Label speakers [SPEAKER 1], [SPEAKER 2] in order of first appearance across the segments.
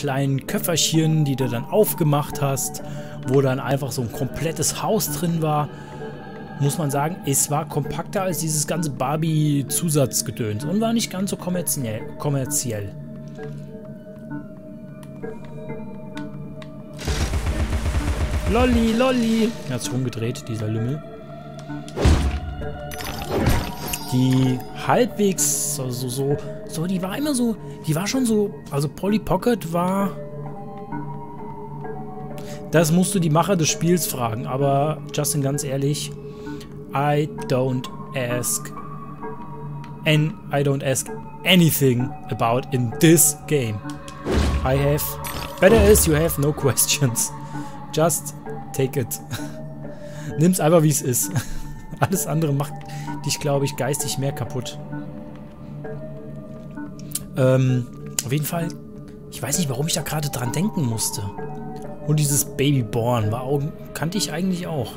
[SPEAKER 1] kleinen Köfferchen, die du dann aufgemacht hast, wo dann einfach so ein komplettes Haus drin war. Muss man sagen, es war kompakter als dieses ganze Barbie-Zusatzgedöns und war nicht ganz so kommerziell. kommerziell. Lolli, Lolli. Er hat sich rumgedreht, dieser Lümmel. Die halbwegs so, so, so, so, die war immer so, die war schon so, also Polly Pocket war... Das musst du die Macher des Spiels fragen, aber Justin, ganz ehrlich, I don't ask and I don't ask anything about in this game. I have better is you have no questions. Just take it. Nimm's einfach, wie es ist. Alles andere macht dich, glaube ich, geistig mehr kaputt. Ähm, auf jeden Fall, ich weiß nicht, warum ich da gerade dran denken musste. Und dieses Babyborn war auch, kannte ich eigentlich auch.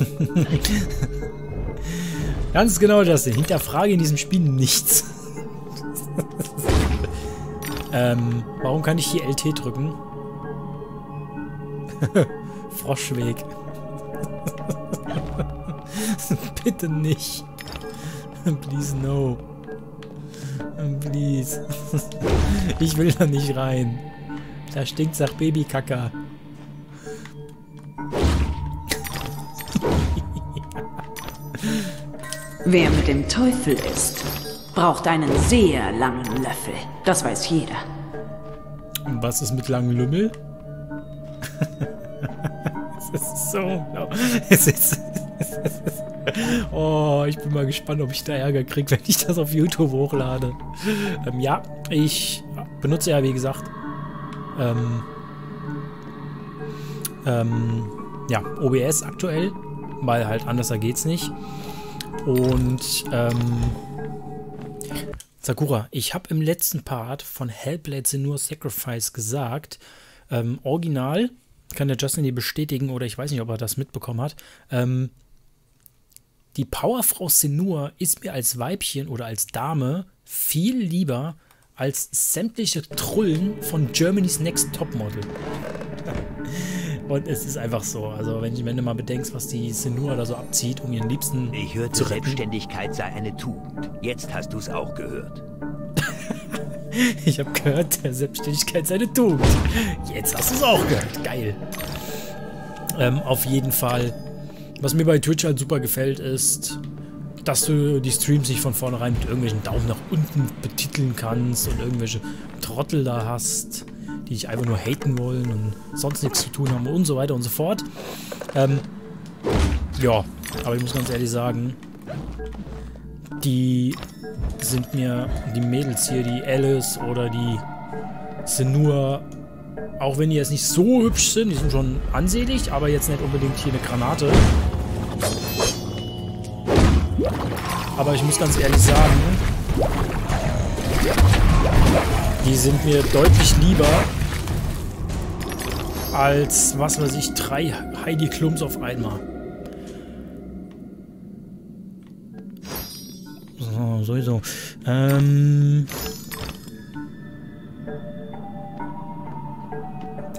[SPEAKER 1] Ganz genau, Justin. Hinterfrage in diesem Spiel nichts. Ähm, warum kann ich hier LT drücken? Froschweg. Bitte nicht. Please no. Please. ich will da nicht rein. Da stinkt's nach Babykacker.
[SPEAKER 2] Wer mit dem Teufel ist, braucht einen sehr langen Löffel. Das weiß jeder.
[SPEAKER 1] Und was ist mit langem Lümmel? das ist so es ist, Oh, ich bin mal gespannt, ob ich da Ärger kriege, wenn ich das auf YouTube hochlade. Ähm, ja, ich benutze ja, wie gesagt, ähm, ähm, ja, OBS aktuell, weil halt anders geht's nicht. Und, ähm, Sakura, ich habe im letzten Part von Hellblade Senua Sacrifice gesagt, ähm, original, kann der Justin die bestätigen oder ich weiß nicht, ob er das mitbekommen hat, ähm, die Powerfrau Senua ist mir als Weibchen oder als Dame viel lieber als sämtliche Trullen von Germany's Next Topmodel. Und es ist einfach so. Also, wenn, wenn du mal bedenkst, was die Senua da so abzieht, um ihren Liebsten
[SPEAKER 3] ich hörte,
[SPEAKER 1] zu retten.
[SPEAKER 3] Selbstständigkeit sei eine Tugend. Jetzt hast du es auch gehört.
[SPEAKER 1] ich habe gehört, der Selbstständigkeit sei eine Tugend. Jetzt hast du es auch gehört. Geil. Ähm, auf jeden Fall. Was mir bei Twitch halt super gefällt, ist, dass du die Streams nicht von vornherein mit irgendwelchen Daumen nach unten betiteln kannst und irgendwelche Trottel da hast die dich einfach nur haten wollen und sonst nichts zu tun haben und so weiter und so fort. Ähm, ja, aber ich muss ganz ehrlich sagen, die sind mir, die Mädels hier, die Alice oder die Senua, auch wenn die jetzt nicht so hübsch sind, die sind schon ansehlich, aber jetzt nicht unbedingt hier eine Granate. Aber ich muss ganz ehrlich sagen, die sind mir deutlich lieber als, was weiß ich, drei Heidi Klums auf einmal. So, sowieso. Ähm...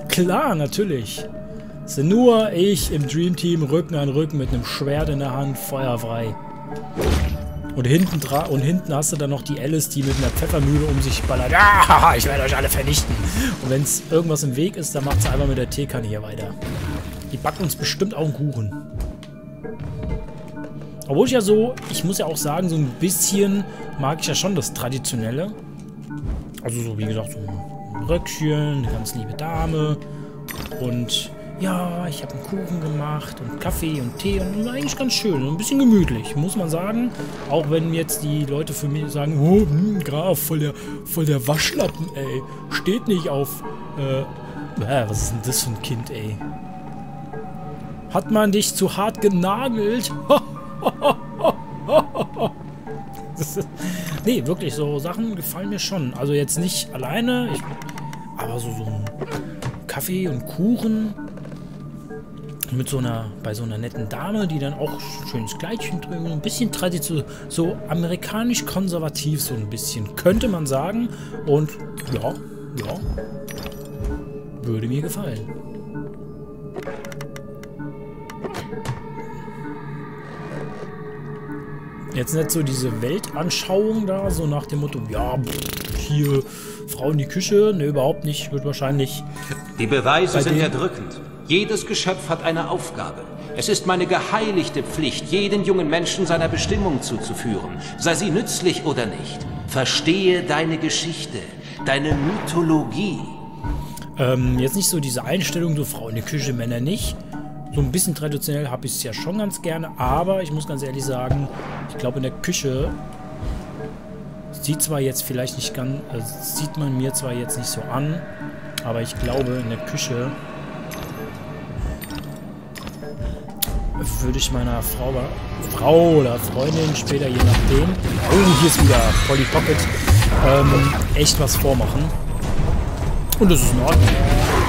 [SPEAKER 1] Klar, natürlich. Sind nur ich im Dream Team Rücken an Rücken mit einem Schwert in der Hand, feuerfrei. Und hinten, und hinten hast du dann noch die Alice, die mit einer Pfeffermühle um sich ballert. Ja, ich werde euch alle vernichten. Und wenn es irgendwas im Weg ist, dann macht sie einfach mit der Teekanne hier weiter. Die backt uns bestimmt auch einen Kuchen. Obwohl ich ja so, ich muss ja auch sagen, so ein bisschen mag ich ja schon das Traditionelle. Also so, wie gesagt, so ein Röckchen, eine ganz liebe Dame und ja, ich habe einen Kuchen gemacht und Kaffee und Tee und eigentlich ganz schön ein bisschen gemütlich, muss man sagen. Auch wenn jetzt die Leute für mich sagen, oh, hm, Graf, voll der, voll der Waschlappen, ey. Steht nicht auf, äh, äh, was ist denn das für ein Kind, ey? Hat man dich zu hart genagelt? nee, wirklich, so Sachen gefallen mir schon. Also jetzt nicht alleine, ich, aber so, so ein Kaffee und Kuchen mit so einer, bei so einer netten Dame, die dann auch schönes Kleidchen trägt, ein bisschen traditionell, so amerikanisch konservativ so ein bisschen, könnte man sagen. Und ja, ja, würde mir gefallen. Jetzt nicht so diese Weltanschauung da, so nach dem Motto, ja, hier Frau in die Küche, ne, überhaupt nicht, wird wahrscheinlich...
[SPEAKER 4] Die Beweise sind erdrückend. Jedes Geschöpf hat eine Aufgabe. Es ist meine geheiligte Pflicht, jeden jungen Menschen seiner Bestimmung zuzuführen, sei sie nützlich oder nicht. Verstehe deine Geschichte, deine Mythologie.
[SPEAKER 1] Ähm, jetzt nicht so diese Einstellung, so Frau in die Küche, Männer nicht. So ein bisschen traditionell habe ich es ja schon ganz gerne, aber ich muss ganz ehrlich sagen, ich glaube in der Küche sieht zwar jetzt vielleicht nicht ganz, äh, sieht man mir zwar jetzt nicht so an, aber ich glaube in der Küche würde ich meiner Frau, Frau oder Freundin später, je nachdem, oh, hier ist wieder Polly Pocket, ähm, echt was vormachen. Und das ist in Ordnung.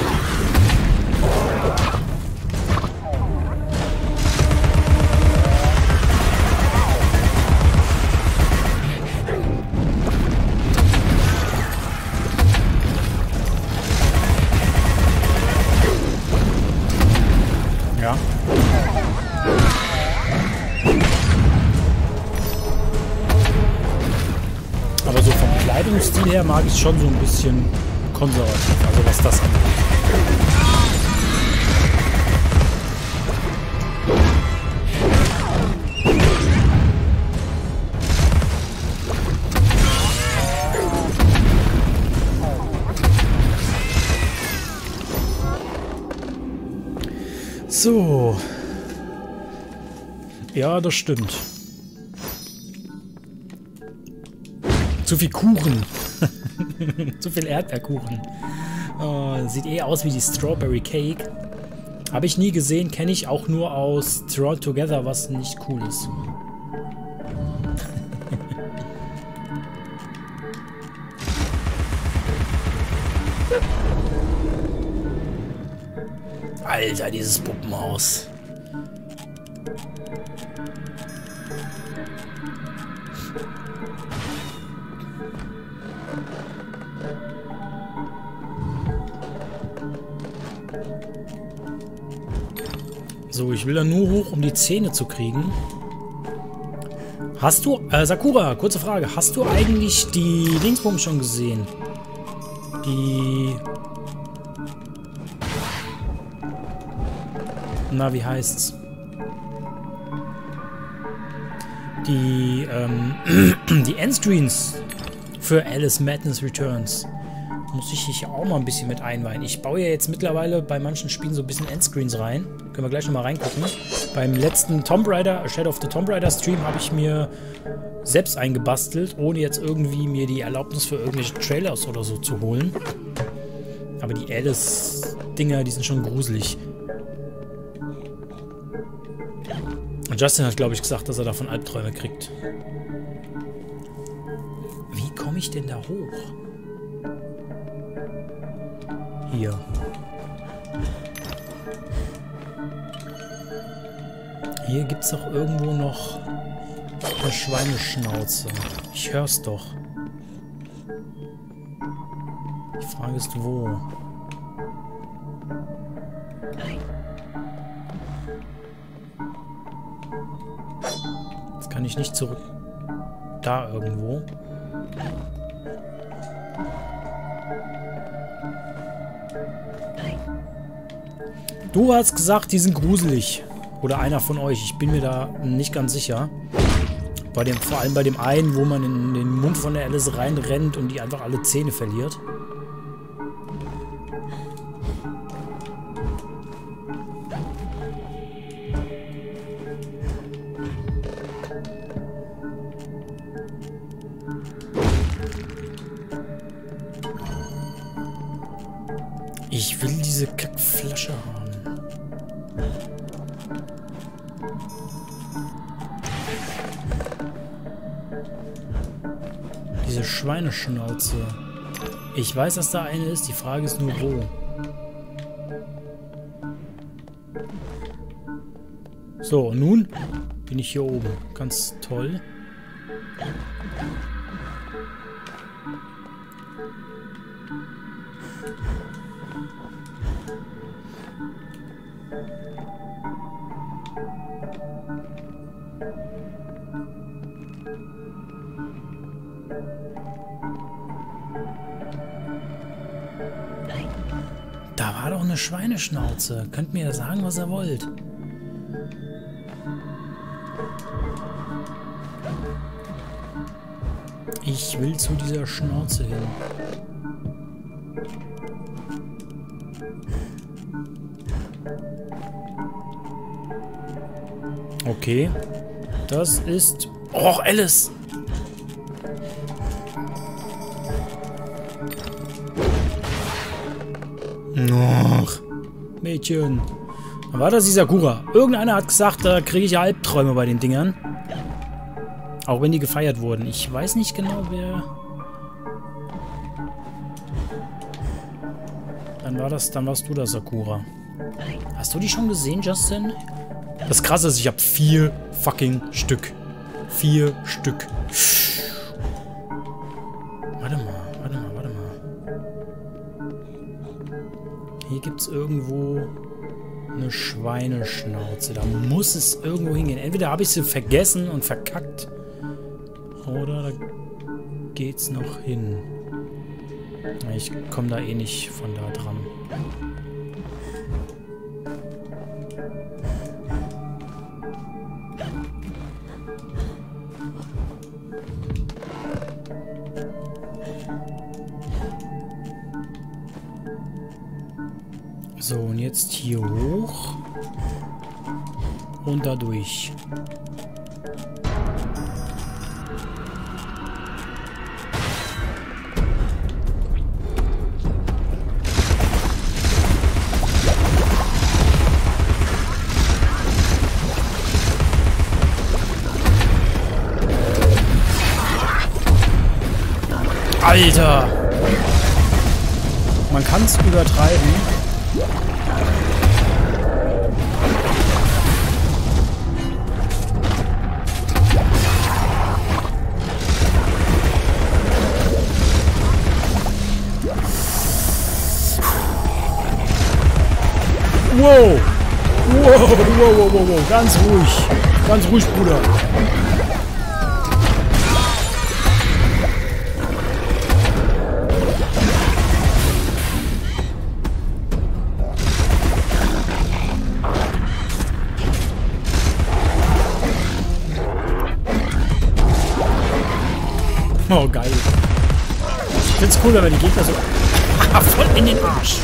[SPEAKER 1] Her mag ich schon so ein bisschen konservativ, also was das angeht. So. Ja, das stimmt. Zu viel Kuchen. Zu viel Erdbeerkuchen. Oh, sieht eh aus wie die Strawberry Cake. Habe ich nie gesehen, kenne ich auch nur aus Draw Together, was nicht cool ist. Alter, dieses Puppenhaus. So, ich will da nur hoch, um die Zähne zu kriegen. Hast du, äh, Sakura, kurze Frage. Hast du eigentlich die Dingsbums schon gesehen? Die... Na, wie heißt's? Die, ähm, die Endscreens für Alice Madness Returns muss ich hier auch mal ein bisschen mit einweihen. Ich baue ja jetzt mittlerweile bei manchen Spielen so ein bisschen Endscreens rein. Können wir gleich nochmal reingucken. Beim letzten Tomb Raider, Shadow of the Tomb Raider Stream habe ich mir selbst eingebastelt, ohne jetzt irgendwie mir die Erlaubnis für irgendwelche Trailers oder so zu holen. Aber die Alice-Dinger, die sind schon gruselig. Und Justin hat, glaube ich, gesagt, dass er davon Albträume kriegt. Wie komme ich denn da hoch? Hier. Hier gibt es doch irgendwo noch eine Schweineschnauze. Ich hör's doch. Die Frage ist, wo? Jetzt kann ich nicht zurück. Da irgendwo. Du hast gesagt, die sind gruselig. Oder einer von euch. Ich bin mir da nicht ganz sicher. Bei dem, vor allem bei dem einen, wo man in den Mund von der Alice reinrennt und die einfach alle Zähne verliert. Ich will diese Kackflasche haben. Schweineschnauze. Ich weiß, dass da eine ist. Die Frage ist nur, wo. So, nun bin ich hier oben. Ganz toll. Schweineschnauze. Könnt mir sagen, was ihr wollt. Ich will zu dieser Schnauze hin. Okay. Das ist... Och, Alice! Ach, Mädchen. Dann war das die Sakura. Irgendeiner hat gesagt, da kriege ich Albträume bei den Dingern. Auch wenn die gefeiert wurden. Ich weiß nicht genau, wer... Dann war das, dann warst du das, Sakura. Hast du die schon gesehen, Justin? Das Krasse ist, ich habe vier fucking Stück. Vier Stück. Habe ich sie vergessen und verkackt. Oder da geht's noch hin. Ich komme da eh nicht von da dran. So, und jetzt hier hoch. Und da durch. Alter! Man kann es übertreiben. Wow, wow, wow, wow. Ganz ruhig. Ganz ruhig, Bruder. Oh, geil. Ich find's cool, wenn die Gegner so voll in den Arsch.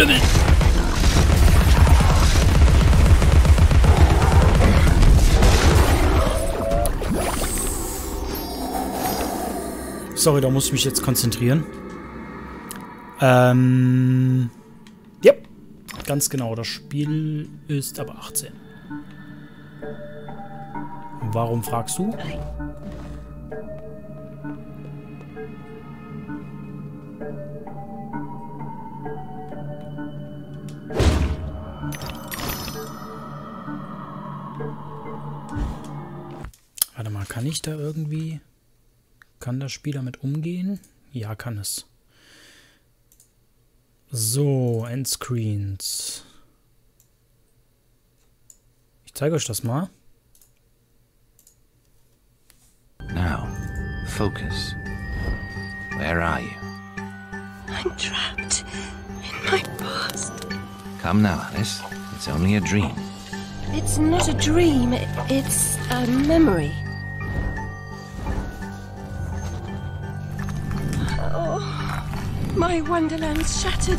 [SPEAKER 1] Lümmel! Sorry, da muss ich mich jetzt konzentrieren. Ähm. Ja, ganz genau. Das Spiel ist aber 18. Warum fragst du? Kann ich da irgendwie... Kann das Spiel damit umgehen? Ja, kann es. So, Endscreens. Ich zeige euch das mal.
[SPEAKER 3] Now, focus. Where are you?
[SPEAKER 5] I'm trapped in I passed.
[SPEAKER 3] Come now, Alice. It's only a dream.
[SPEAKER 5] It's not a dream, it's a memory. My wonderland's shattered.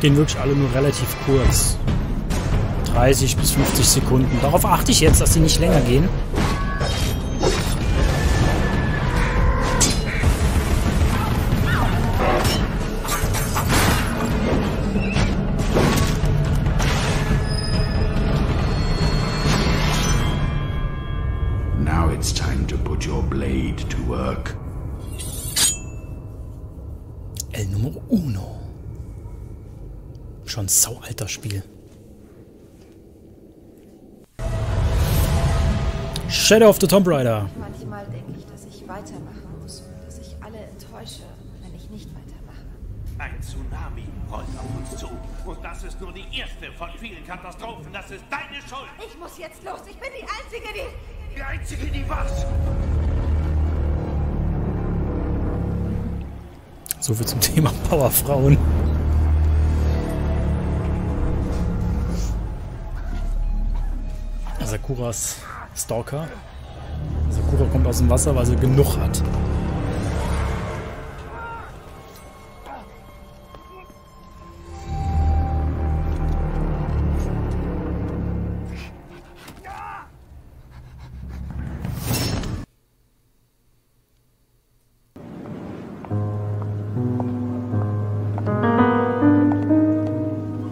[SPEAKER 1] Gehen wirklich alle nur relativ kurz. 30 bis 50 Sekunden. Darauf achte ich jetzt, dass sie nicht länger gehen. Shadow of the Tomb Raider.
[SPEAKER 6] Manchmal denke ich, dass ich weitermachen muss und dass ich alle enttäusche, wenn ich nicht weitermache.
[SPEAKER 7] Ein Tsunami rollt auf uns zu. Und das ist nur die erste von vielen Katastrophen. Das ist deine Schuld.
[SPEAKER 6] Ich muss jetzt los. Ich bin die Einzige, die...
[SPEAKER 7] Die einzige, die was?
[SPEAKER 1] So viel zum Thema Powerfrauen. Sakuras Stalker. Sakura kommt aus dem Wasser, weil sie genug hat.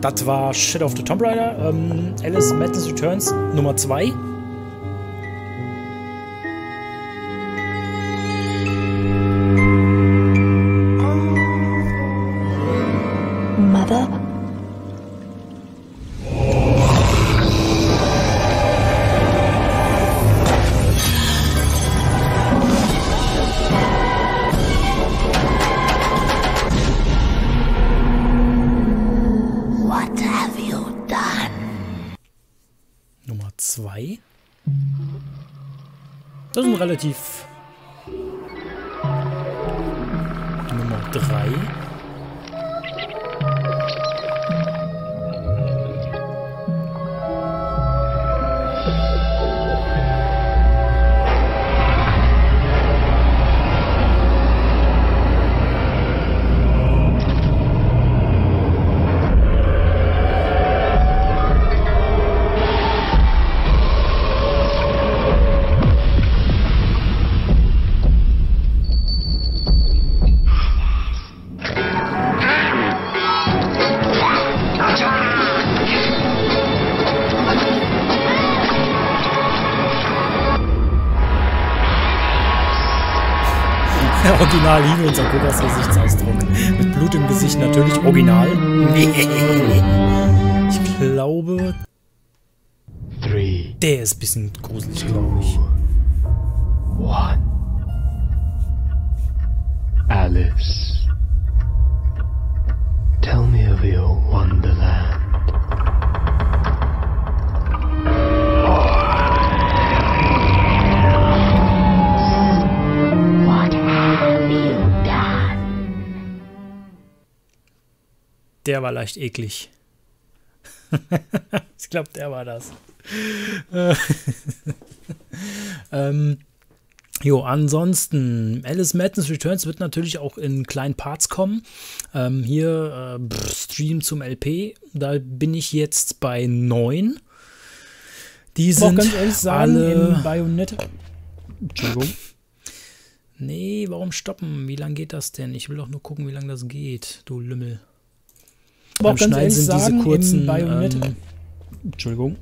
[SPEAKER 1] Das war Shit of the Tomb Raider. Ähm, Alice Madness Returns Nummer 2. Original Hino und Sakuras Gesichtsausdruck. Mit Blut im Gesicht natürlich original. Ich glaube,
[SPEAKER 8] Three,
[SPEAKER 1] der ist ein bisschen gruselig, glaube ich.
[SPEAKER 8] one. Alice, tell me of your wonderland.
[SPEAKER 1] Der war leicht eklig. ich glaube, der war das. ähm, jo, ansonsten, Alice Madness Returns wird natürlich auch in kleinen Parts kommen. Ähm, hier äh, Stream zum LP, da bin ich jetzt bei 9. Die sind
[SPEAKER 9] ganz ehrlich sagen,
[SPEAKER 1] alle...
[SPEAKER 9] in Bayonetta. Entschuldigung.
[SPEAKER 1] Nee, warum stoppen? Wie lange geht das denn? Ich will doch nur gucken, wie lange das geht, du Lümmel.
[SPEAKER 9] Aber auch
[SPEAKER 1] Beim
[SPEAKER 9] ganz ehrlich
[SPEAKER 1] sind
[SPEAKER 9] sagen,
[SPEAKER 1] diese kurzen, ähm,
[SPEAKER 9] Entschuldigung.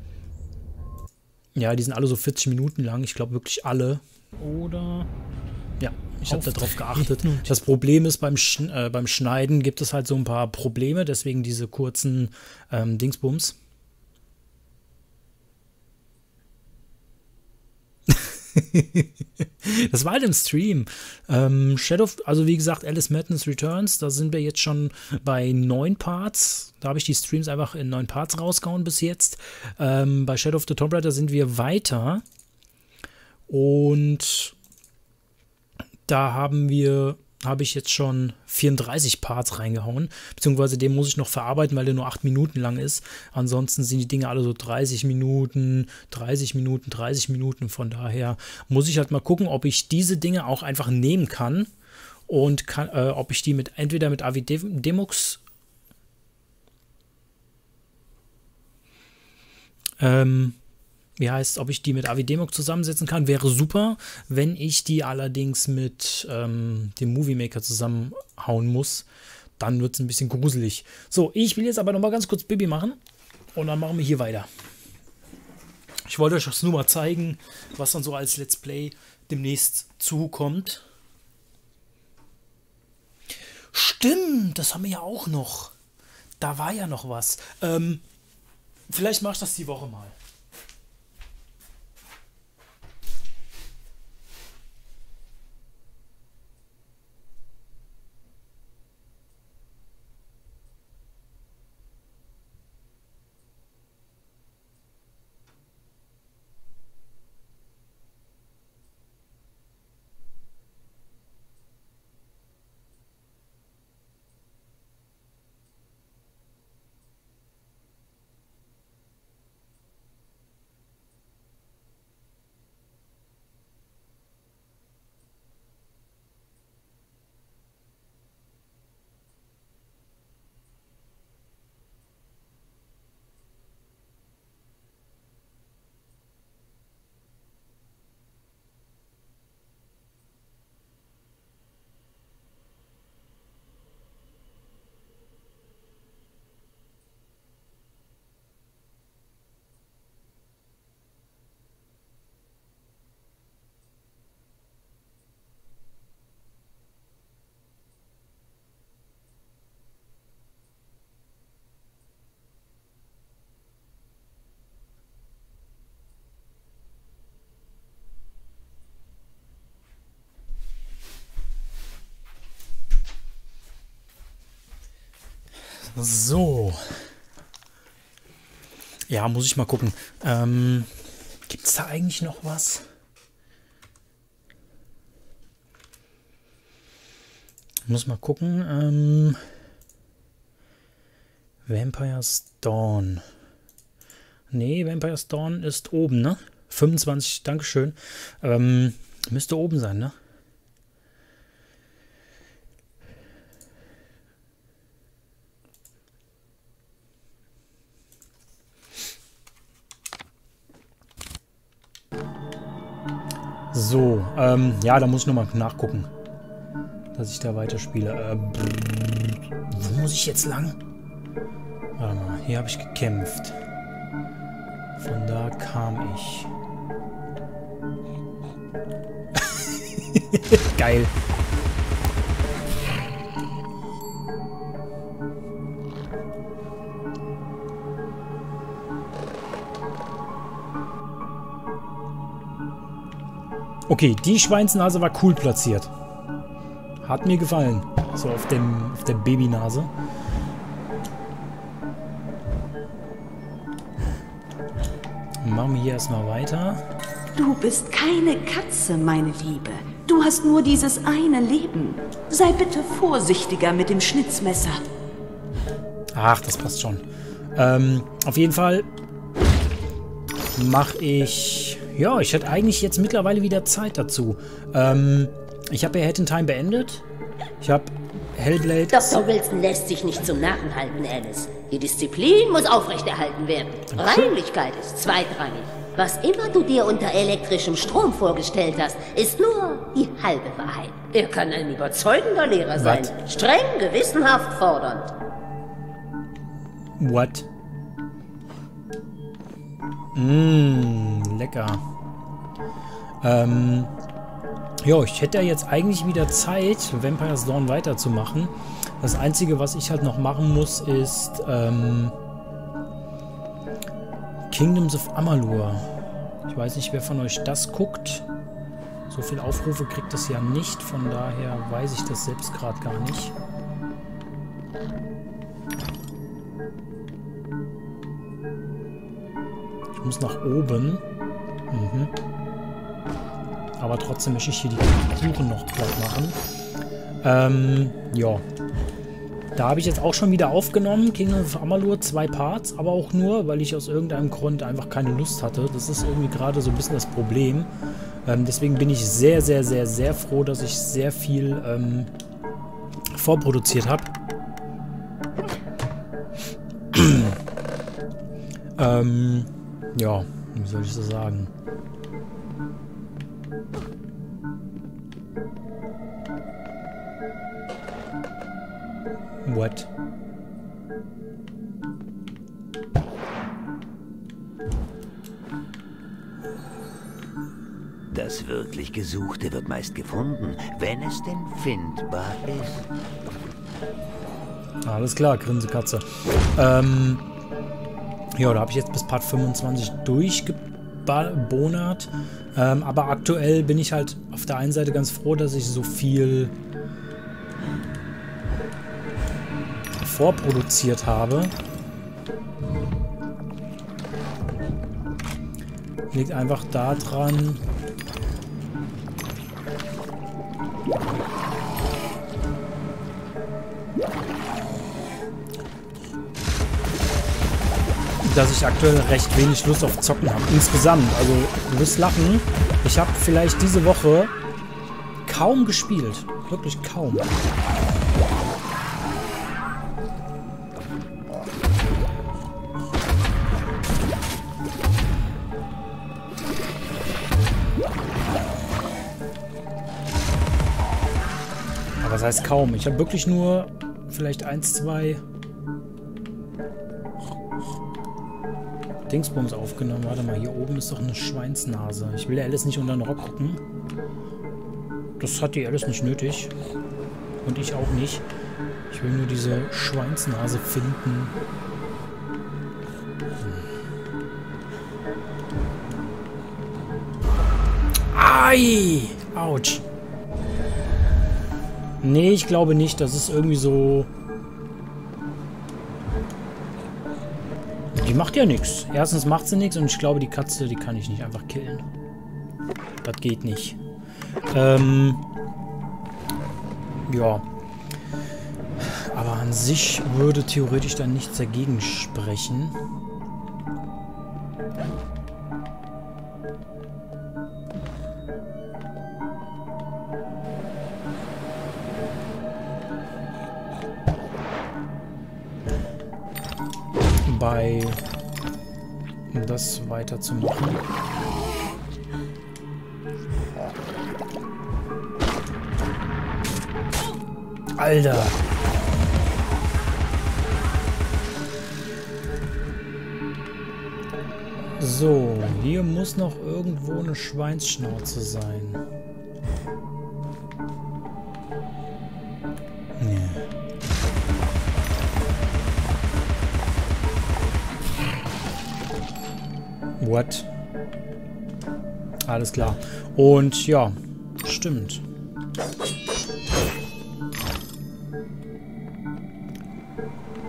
[SPEAKER 1] Ja, die sind alle so 40 Minuten lang. Ich glaube wirklich alle. Oder. Ja, ich habe darauf geachtet. Das Problem ist, beim, Sch äh, beim Schneiden gibt es halt so ein paar Probleme, deswegen diese kurzen ähm, Dingsbums. das war halt im Stream. Ähm, Shadow, also wie gesagt, Alice Madness Returns, da sind wir jetzt schon bei neun Parts. Da habe ich die Streams einfach in neun Parts rausgehauen bis jetzt. Ähm, bei Shadow of the Tomb Raider sind wir weiter. Und da haben wir habe ich jetzt schon 34 Parts reingehauen. Beziehungsweise den muss ich noch verarbeiten, weil der nur 8 Minuten lang ist. Ansonsten sind die Dinge alle so 30 Minuten, 30 Minuten, 30 Minuten. Von daher muss ich halt mal gucken, ob ich diese Dinge auch einfach nehmen kann. Und kann, äh, ob ich die mit entweder mit Avidemux ähm, wie heißt, ob ich die mit Avidemok zusammensetzen kann, wäre super. Wenn ich die allerdings mit ähm, dem Movie Maker zusammenhauen muss, dann wird es ein bisschen gruselig. So, ich will jetzt aber noch mal ganz kurz Bibi machen und dann machen wir hier weiter. Ich wollte euch das nur mal zeigen, was dann so als Let's Play demnächst zukommt. Stimmt, das haben wir ja auch noch. Da war ja noch was. Ähm, vielleicht mache ich das die Woche mal. So. Ja, muss ich mal gucken. Ähm, Gibt es da eigentlich noch was? Muss mal gucken. Ähm, Vampire's Dawn. Nee, Vampire's Dawn ist oben, ne? 25, Dankeschön. Ähm, müsste oben sein, ne? Ähm, ja, da muss ich nochmal nachgucken, dass ich da weiterspiele. Äh, wo muss ich jetzt lang? Warte mal, hier habe ich gekämpft. Von da kam ich. Geil. Okay, die Schweinsnase war cool platziert. Hat mir gefallen. So auf, dem, auf der Babynase. Machen wir hier erstmal weiter.
[SPEAKER 2] Du bist keine Katze, meine Liebe. Du hast nur dieses eine Leben. Sei bitte vorsichtiger mit dem Schnitzmesser.
[SPEAKER 1] Ach, das passt schon. Ähm, auf jeden Fall mache ich ja, ich hätte eigentlich jetzt mittlerweile wieder Zeit dazu. Ähm, ich habe ja Head in Time beendet. Ich habe Hellblade...
[SPEAKER 10] Dr. Wilson lässt sich nicht zum Narren halten, Alice. Die Disziplin muss aufrechterhalten werden. Reinlichkeit ist zweitrangig. Was immer du dir unter elektrischem Strom vorgestellt hast, ist nur die halbe Wahrheit. Er kann ein überzeugender Lehrer sein. What? Streng, gewissenhaft, fordernd.
[SPEAKER 1] What? Mmh, lecker. Ähm, ja, ich hätte ja jetzt eigentlich wieder Zeit, Vampire's Dawn weiterzumachen. Das Einzige, was ich halt noch machen muss, ist ähm, Kingdoms of Amalur. Ich weiß nicht, wer von euch das guckt. So viele Aufrufe kriegt es ja nicht, von daher weiß ich das selbst gerade gar nicht. Ich muss nach oben. Aber trotzdem möchte ich hier die Kuchen noch platt machen. Ähm, ja. Da habe ich jetzt auch schon wieder aufgenommen, King of Amalur, zwei Parts, aber auch nur, weil ich aus irgendeinem Grund einfach keine Lust hatte. Das ist irgendwie gerade so ein bisschen das Problem. Ähm, deswegen bin ich sehr, sehr, sehr, sehr froh, dass ich sehr viel ähm, vorproduziert habe. ähm, ja, wie soll ich das sagen? What?
[SPEAKER 3] Das wirklich Gesuchte wird meist gefunden, wenn es denn findbar ist.
[SPEAKER 1] Alles klar, Grinsekatze. Ähm, ja, da habe ich jetzt bis Part 25 durchgebonert. Ähm, aber aktuell bin ich halt auf der einen Seite ganz froh, dass ich so viel vorproduziert habe. Liegt einfach daran, dass ich aktuell recht wenig Lust auf Zocken habe. Insgesamt. Also, du wirst lachen. Ich habe vielleicht diese Woche kaum gespielt. Wirklich kaum. Das heißt kaum. Ich habe wirklich nur vielleicht eins, zwei Dingsbums aufgenommen. Warte mal, hier oben ist doch eine Schweinsnase. Ich will Alice nicht unter den Rock gucken. Das hat die Alice nicht nötig. Und ich auch nicht. Ich will nur diese Schweinsnase finden. Ei! Autsch. Nee, ich glaube nicht. Das ist irgendwie so... Die macht ja nichts. Erstens macht sie nichts und ich glaube, die Katze, die kann ich nicht einfach killen. Das geht nicht. Ähm... Ja. Aber an sich würde theoretisch dann nichts dagegen sprechen. Bei um das weiterzumachen. Alter! So, hier muss noch irgendwo eine Schweinsschnauze sein. What? Alles klar. Und ja, stimmt.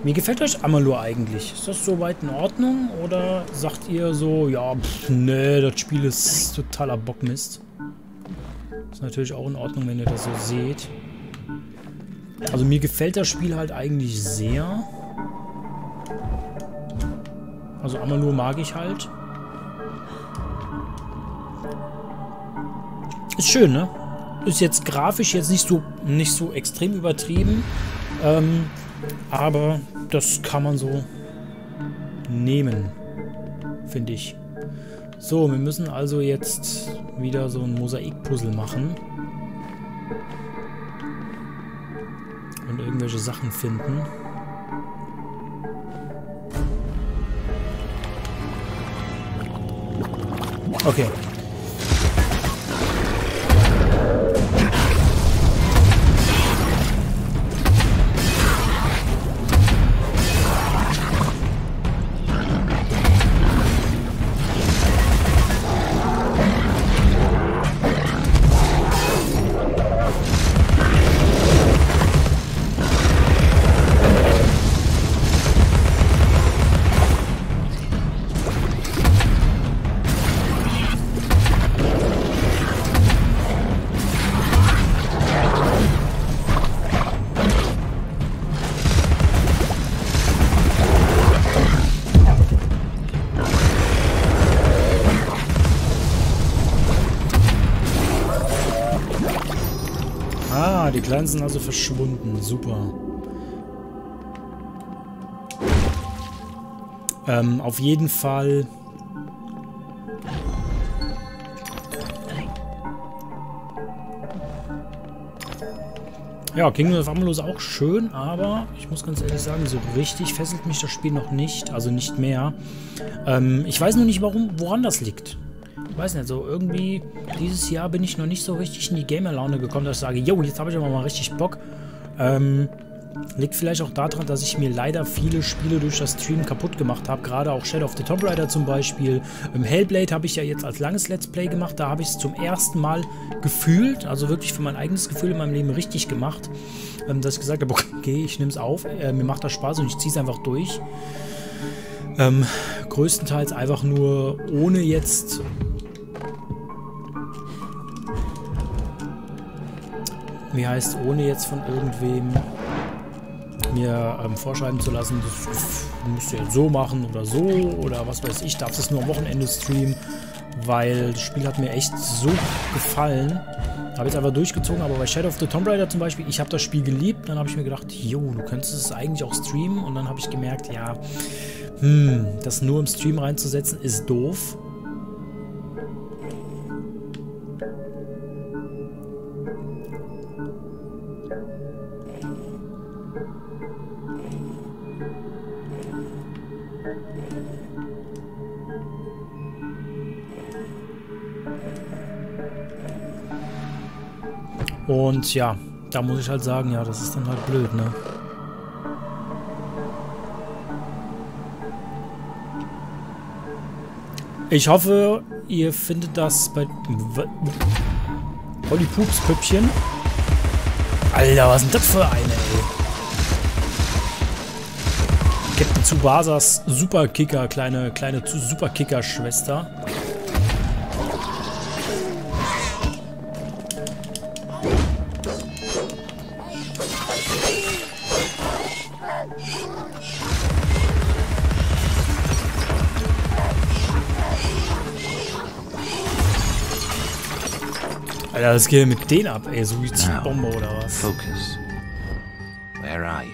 [SPEAKER 1] Wie gefällt euch Amalur eigentlich? Ist das soweit in Ordnung? Oder sagt ihr so, ja, pff, nee, das Spiel ist totaler Bockmist? Ist natürlich auch in Ordnung, wenn ihr das so seht. Also mir gefällt das Spiel halt eigentlich sehr. Also Amalur mag ich halt. Ist schön, ne? Ist jetzt grafisch jetzt nicht so, nicht so extrem übertrieben. Ähm, aber das kann man so nehmen, finde ich. So, wir müssen also jetzt wieder so ein Mosaikpuzzle machen. Und irgendwelche Sachen finden. Okay. Kleinen sind also verschwunden. Super. Ähm, auf jeden Fall... Ja, Kingdom of Amalur ist auch schön, aber ich muss ganz ehrlich sagen, so richtig fesselt mich das Spiel noch nicht, also nicht mehr. Ähm, ich weiß nur nicht, warum, woran das liegt. Weiß nicht, so irgendwie dieses Jahr bin ich noch nicht so richtig in die Gamer-Laune gekommen, dass ich sage, yo, jetzt habe ich aber mal richtig Bock. Ähm, Liegt vielleicht auch daran, dass ich mir leider viele Spiele durch das Stream kaputt gemacht habe. Gerade auch Shadow of the Tomb Raider zum Beispiel. Im Hellblade habe ich ja jetzt als langes Let's Play gemacht. Da habe ich es zum ersten Mal gefühlt, also wirklich für mein eigenes Gefühl in meinem Leben richtig gemacht. Ähm, dass ich gesagt habe, okay, ich nehme es auf, äh, mir macht das Spaß und ich ziehe es einfach durch. Ähm, größtenteils einfach nur ohne jetzt wie heißt, ohne jetzt von irgendwem mir ähm, vorschreiben zu lassen, das musst du jetzt so machen oder so oder was weiß ich, darfst es nur am Wochenende streamen, weil das Spiel hat mir echt so gefallen. Habe jetzt einfach durchgezogen, aber bei Shadow of the Tomb Raider zum Beispiel, ich habe das Spiel geliebt, dann habe ich mir gedacht, jo, du könntest es eigentlich auch streamen und dann habe ich gemerkt, ja, hm, das nur im Stream reinzusetzen ist doof. Und ja, da muss ich halt sagen, ja, das ist dann halt blöd, ne? Ich hoffe, ihr findet das bei... Olli Pups Püppchen. Alter, was denn das für eine, ey? Captain Tsubasas Superkicker, kleine, kleine Superkicker-Schwester. Alter, was geht mit denen ab, ey? Suizidbombe oder was?
[SPEAKER 4] Focus. Where are you?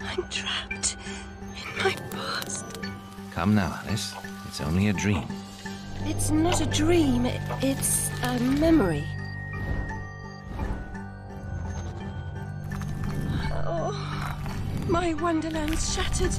[SPEAKER 5] I'm trapped in my past.
[SPEAKER 4] Come now, Alice. It's only a dream.
[SPEAKER 5] It's not a dream, it's a memory. Oh, my wonderland's shattered.